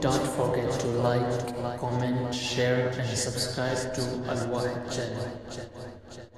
Don't forget to like, comment, share and subscribe to Wahid channel.